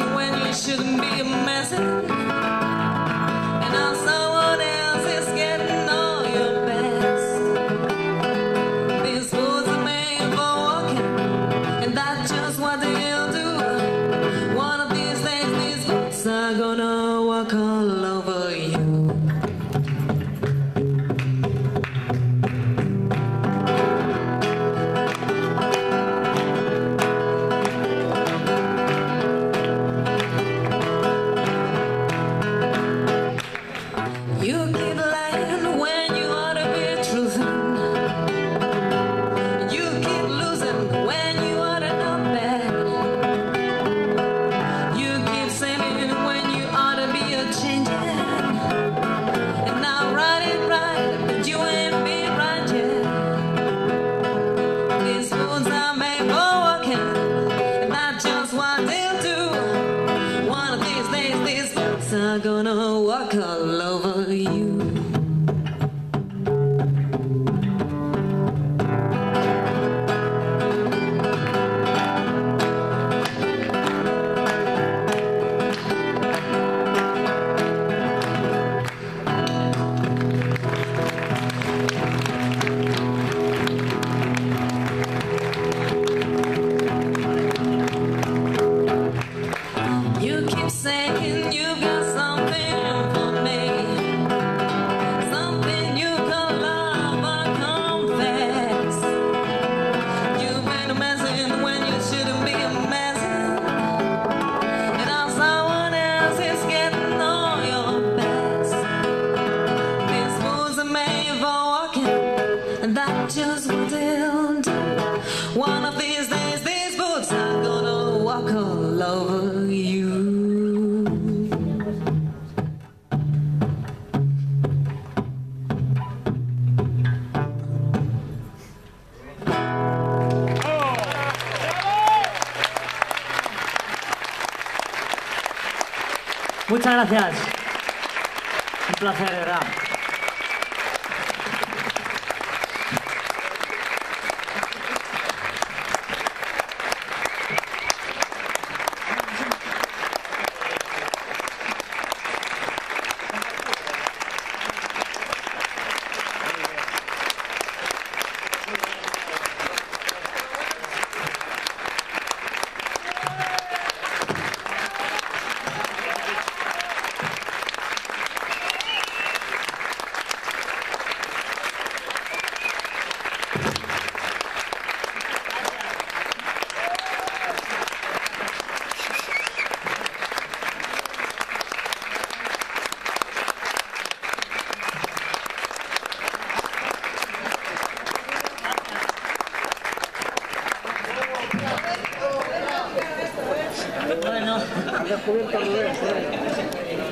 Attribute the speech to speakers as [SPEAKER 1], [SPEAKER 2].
[SPEAKER 1] when you shouldn't be messing. And now someone else is getting all your for walking, and that's just what you Cats are gonna walk all over you.
[SPEAKER 2] Muchas gracias. Un placer, de verdad. Bueno, ha descubierto el